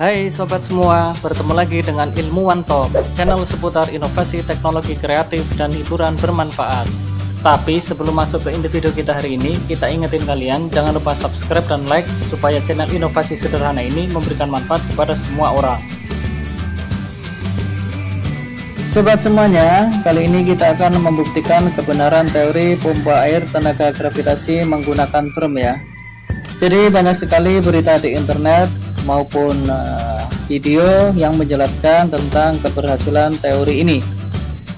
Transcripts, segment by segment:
Hai sobat semua, bertemu lagi dengan Ilmuwan Talk, channel seputar inovasi teknologi kreatif dan hiburan bermanfaat. Tapi sebelum masuk ke individu kita hari ini, kita ingetin kalian jangan lupa subscribe dan like supaya channel inovasi sederhana ini memberikan manfaat kepada semua orang. Sobat semuanya, kali ini kita akan membuktikan kebenaran teori pompa air tenaga gravitasi menggunakan drum ya. Jadi banyak sekali berita di internet maupun uh, video yang menjelaskan tentang keberhasilan teori ini.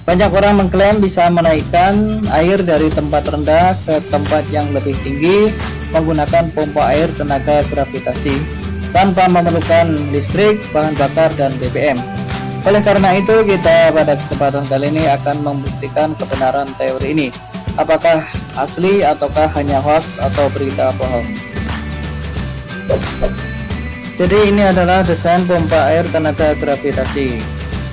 Banyak orang mengklaim bisa menaikkan air dari tempat rendah ke tempat yang lebih tinggi menggunakan pompa air tenaga gravitasi tanpa memerlukan listrik, bahan bakar, dan BBM. Oleh karena itu, kita pada kesempatan kali ini akan membuktikan kebenaran teori ini. Apakah asli ataukah hanya hoax atau berita bohong? Jadi ini adalah desain pompa air tenaga gravitasi.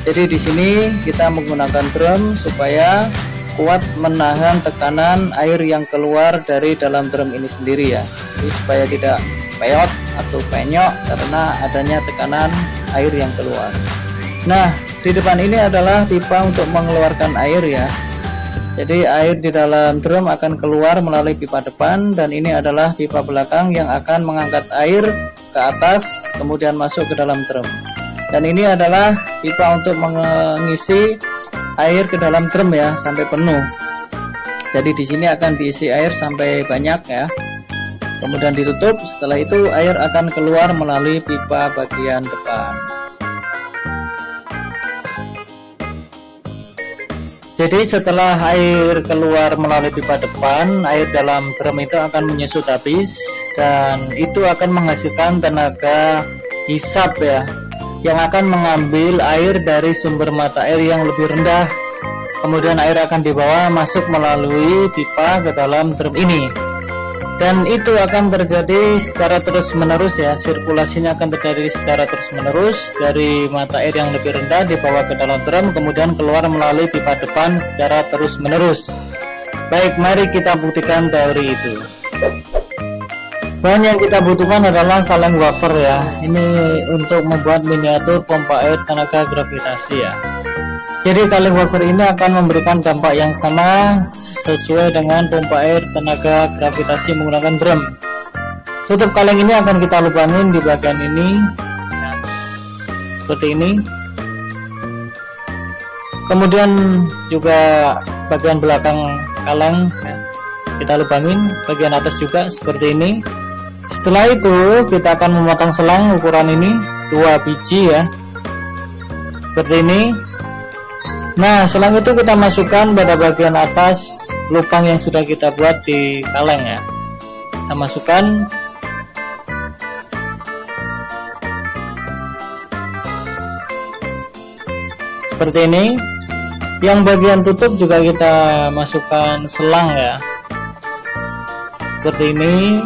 Jadi di sini kita menggunakan drum supaya kuat menahan tekanan air yang keluar dari dalam drum ini sendiri ya. Jadi supaya tidak peot atau penyok karena adanya tekanan air yang keluar. Nah, di depan ini adalah pipa untuk mengeluarkan air ya. Jadi air di dalam drum akan keluar melalui pipa depan dan ini adalah pipa belakang yang akan mengangkat air ke atas kemudian masuk ke dalam drum. Dan ini adalah pipa untuk mengisi air ke dalam drum ya sampai penuh. Jadi di sini akan diisi air sampai banyak ya. Kemudian ditutup, setelah itu air akan keluar melalui pipa bagian depan. Jadi setelah air keluar melalui pipa depan, air dalam drum itu akan menyusut habis dan itu akan menghasilkan tenaga hisap ya yang akan mengambil air dari sumber mata air yang lebih rendah. Kemudian air akan dibawa masuk melalui pipa ke dalam drum ini dan itu akan terjadi secara terus menerus ya. Sirkulasinya akan terjadi secara terus menerus dari mata air yang lebih rendah dibawa ke dalam drum kemudian keluar melalui pipa depan secara terus menerus baik mari kita buktikan teori itu. Bahan yang kita butuhkan adalah kaleng wafer ya. Ini untuk membuat miniatur pompa air tenaga gravitasi ya jadi kaleng wafer ini akan memberikan dampak yang sama sesuai dengan pompa air tenaga gravitasi menggunakan drum. Tutup kaleng ini akan kita lubangin di bagian ini, seperti ini. Kemudian juga bagian belakang kaleng kita lubangin, bagian atas juga seperti ini. Setelah itu kita akan memotong selang ukuran ini dua biji ya, seperti ini Nah, selang itu kita masukkan pada bagian atas lubang yang sudah kita buat di kaleng ya. Kita masukkan seperti ini. Yang bagian tutup juga kita masukkan selang ya. Seperti ini.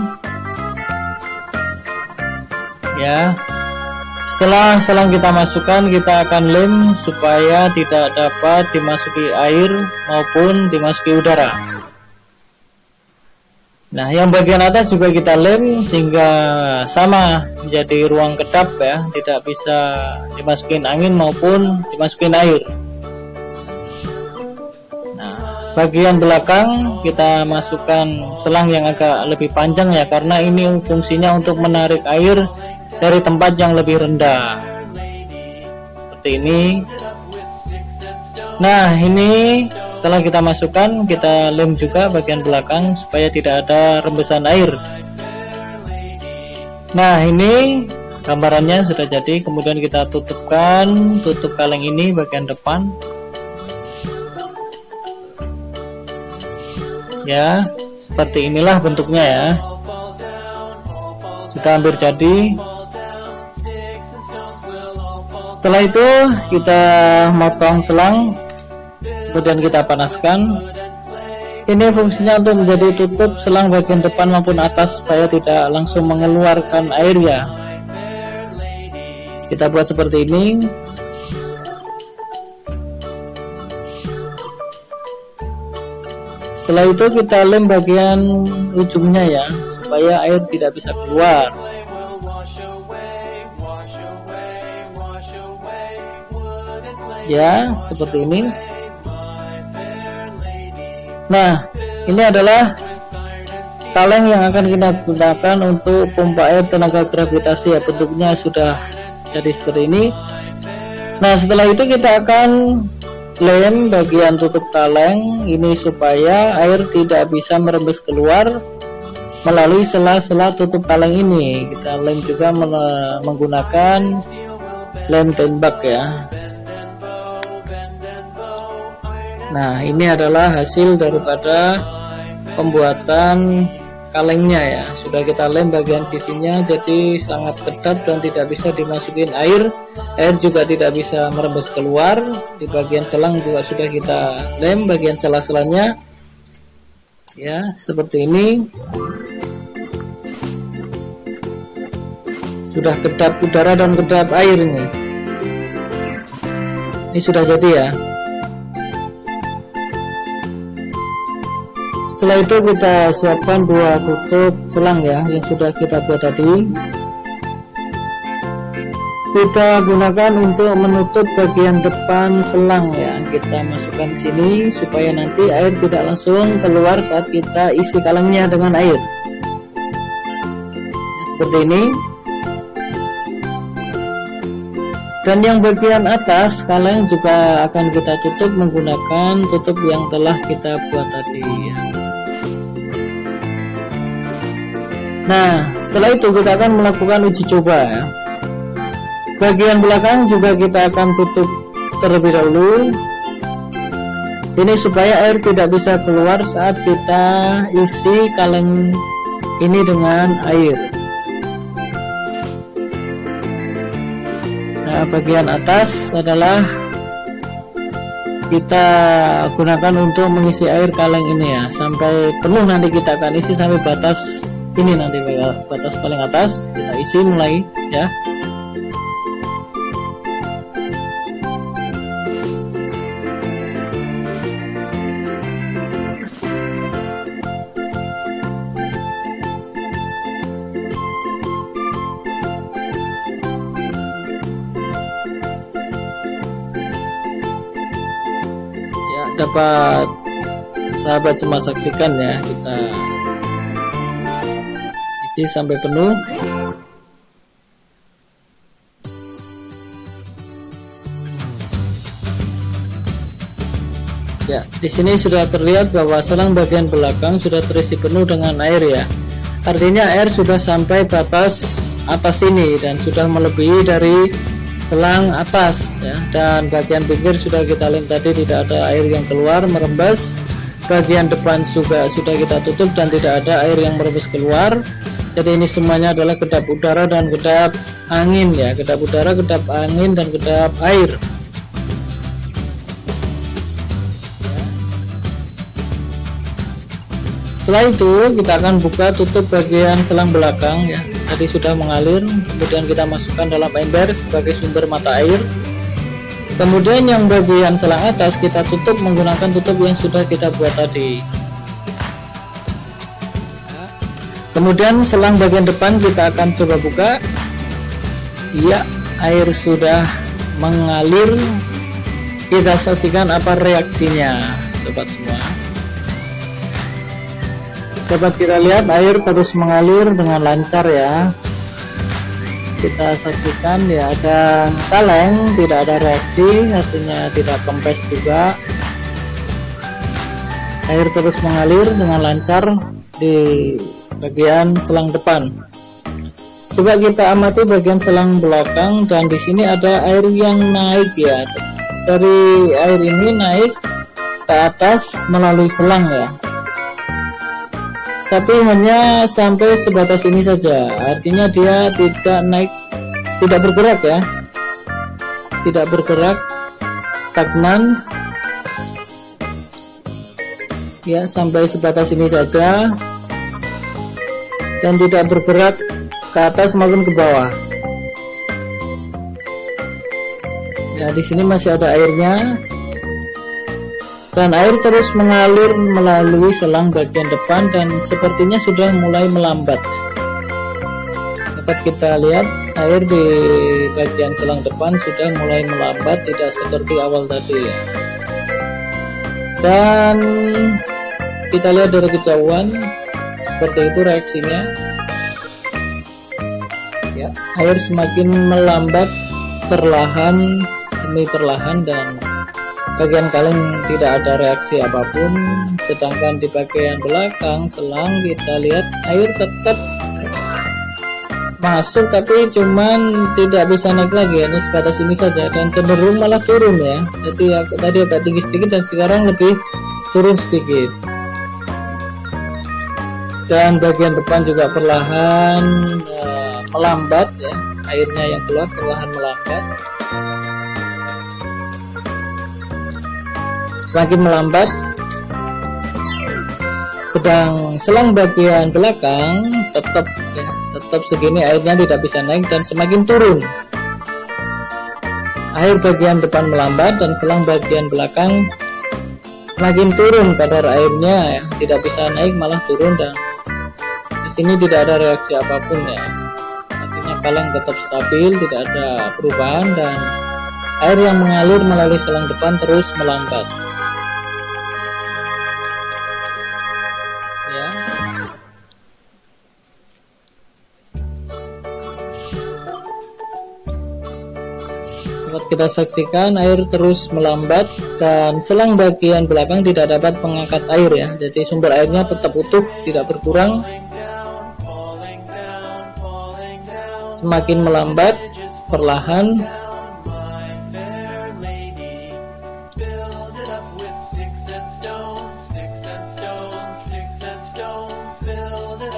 Ya, setelah selang kita masukkan, kita akan lem supaya tidak dapat dimasuki air maupun dimasuki udara. Nah, yang bagian atas juga kita lem sehingga sama menjadi ruang kedap ya, tidak bisa dimasukin angin maupun dimasukin air. Nah, bagian belakang kita masukkan selang yang agak lebih panjang ya, karena ini fungsinya untuk menarik air dari tempat yang lebih rendah. Seperti ini. Nah ini setelah kita masukkan kita lem juga bagian belakang supaya tidak ada rembesan air. Nah ini gambarannya sudah jadi. Kemudian kita tutupkan tutup kaleng ini bagian depan. Ya seperti inilah bentuknya ya. Sudah hampir jadi setelah itu kita motong selang kemudian kita panaskan. Ini fungsinya untuk menjadi tutup selang bagian depan maupun atas supaya tidak langsung mengeluarkan air ya. Kita buat seperti ini. Setelah itu kita lem bagian ujungnya ya supaya air tidak bisa keluar ya seperti ini. Nah ini adalah kaleng yang akan kita gunakan untuk pompa air tenaga gravitasi ya bentuknya sudah jadi seperti ini. Nah setelah itu kita akan lem bagian tutup kaleng ini supaya air tidak bisa merembes keluar melalui sela-sela tutup kaleng ini. Kita lem juga menggunakan lem tembak ya nah ini adalah hasil daripada pembuatan kalengnya ya. Sudah kita lem bagian sisinya jadi sangat kedap dan tidak bisa dimasukin air. Air juga tidak bisa merembes keluar. Di bagian selang juga sudah kita lem bagian sela-selanya. Ya seperti ini. Sudah kedap udara dan kedap air ini. Ini sudah jadi ya setelah itu kita siapkan dua tutup selang ya yang sudah kita buat tadi. Kita gunakan untuk menutup bagian depan selang ya. Kita masukkan sini supaya nanti air tidak langsung keluar saat kita isi kalengnya dengan air. Seperti ini dan yang bagian atas kaleng juga akan kita tutup menggunakan tutup yang telah kita buat tadi ya. nah setelah itu kita akan melakukan uji coba ya. bagian belakang juga kita akan tutup terlebih dahulu ini supaya air tidak bisa keluar saat kita isi kaleng ini dengan air Nah, bagian atas adalah kita gunakan untuk mengisi air kaleng ini ya. Sampai penuh nanti kita akan isi sampai batas ini nanti batas paling atas kita isi mulai ya dapat sahabat semua saksikan ya kita isi sampai penuh Ya, di sini sudah terlihat bahwa selang bagian belakang sudah terisi penuh dengan air ya. Artinya air sudah sampai batas atas ini dan sudah melebihi dari selang atas ya. Dan bagian pinggir sudah kita lem tadi tidak ada air yang keluar merembes. Bagian depan juga sudah kita tutup dan tidak ada air yang merembes keluar. Jadi ini semuanya adalah kedap udara dan kedap angin ya. Kedap udara kedap angin dan kedap air. Setelah itu kita akan buka tutup bagian selang belakang ya tadi sudah mengalir kemudian kita masukkan dalam ember sebagai sumber mata air. Kemudian yang bagian selang atas kita tutup menggunakan tutup yang sudah kita buat tadi. Kemudian selang bagian depan kita akan coba buka. Ya air sudah mengalir. Kita saksikan apa reaksinya sobat semua dapat kita lihat air terus mengalir dengan lancar ya. Kita saksikan ya ada kaleng tidak ada reaksi artinya tidak kempes juga. Air terus mengalir dengan lancar di bagian selang depan. Coba kita amati bagian selang belakang dan di sini ada air yang naik ya. Dari air ini naik ke atas melalui selang ya tapi hanya sampai sebatas ini saja. Artinya dia tidak naik tidak bergerak ya. Tidak bergerak stagnan. Ya sampai sebatas ini saja. Dan tidak bergerak ke atas maupun ke bawah. Ya di sini masih ada airnya dan air terus mengalir melalui selang bagian depan dan sepertinya sudah mulai melambat. Dapat kita lihat air di bagian selang depan sudah mulai melambat tidak seperti awal tadi. Ya dan kita lihat dari kejauhan seperti itu reaksinya. Ya air semakin melambat perlahan demi perlahan dan bagian kaleng tidak ada reaksi apa pun sedangkan di bagian belakang selang kita lihat air tetap masuk tapi cuman tidak bisa naik lagi ini sebatas ini saja dan cenderung malah turun ya. Jadi ya, tadi agak tinggi sedikit dan sekarang lebih turun sedikit. Dan bagian depan juga perlahan uh, melambat ya airnya yang keluar perlahan melambat semakin melambat. Sedang selang bagian belakang tetap ya, tetap segini airnya tidak bisa naik dan semakin turun. Air bagian depan melambat dan selang bagian belakang semakin turun kadar airnya ya, tidak bisa naik malah turun dan di sini tidak ada reaksi apa pun ya. Artinya kaleng tetap stabil tidak ada perubahan dan air yang mengalir melalui selang depan terus melambat kita saksikan air terus melambat dan selang bagian belakang tidak dapat mengangkat air ya. Jadi sumber airnya tetap utuh tidak berkurang. Semakin melambat perlahan.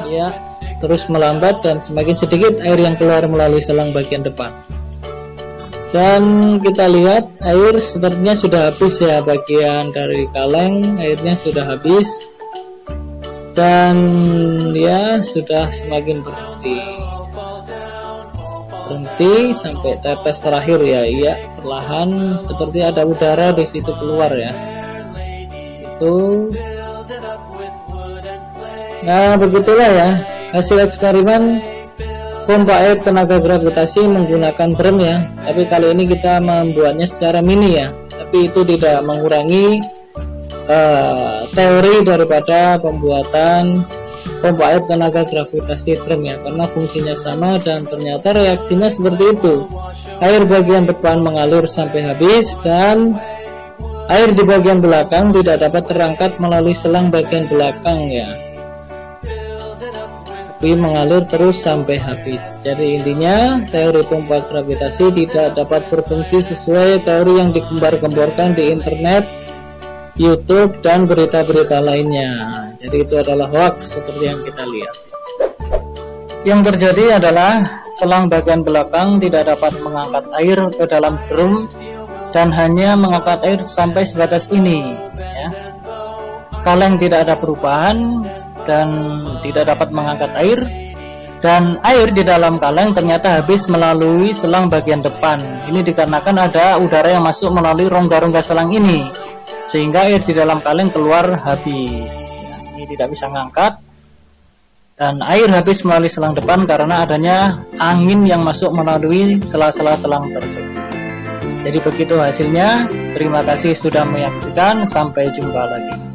Ya terus melambat dan semakin sedikit air yang keluar melalui selang bagian depan dan kita lihat air sepertinya sudah habis ya bagian dari kaleng airnya sudah habis. Dan ya sudah semakin berhenti. Berhenti sampai tetes terakhir ya iya. Perlahan seperti ada udara di situ keluar ya. Itu nah begitulah ya hasil eksperimen pompa air tenaga gravitasi menggunakan drum ya. Tapi kali ini kita membuatnya secara mini ya. Tapi itu tidak mengurangi uh, teori daripada pembuatan pompa air tenaga gravitasi drum ya. Karena fungsinya sama dan ternyata reaksinya seperti itu. Air bagian depan mengalir sampai habis dan air di bagian belakang tidak dapat terangkat melalui selang bagian belakang ya tapi mengalir terus sampai habis. Jadi intinya teori pompa gravitasi tidak dapat berfungsi sesuai teori yang digembar-gemborkan di internet, YouTube dan berita-berita lainnya. Jadi itu adalah hoax seperti yang kita lihat. Yang terjadi adalah selang bagian belakang tidak dapat mengangkat air ke dalam drum dan hanya mengangkat air sampai sebatas ini. Ya. Kaleng tidak ada perubahan, dan tidak dapat mengangkat air. Dan air di dalam kaleng ternyata habis melalui selang bagian depan. Ini dikarenakan ada udara yang masuk melalui rongga-rongga selang ini sehingga air di dalam kaleng keluar habis. Ini tidak bisa mengangkat dan air habis melalui selang depan karena adanya angin yang masuk melalui sela-sela selang tersebut. Jadi begitu hasilnya. Terima kasih sudah menyaksikan. Sampai jumpa lagi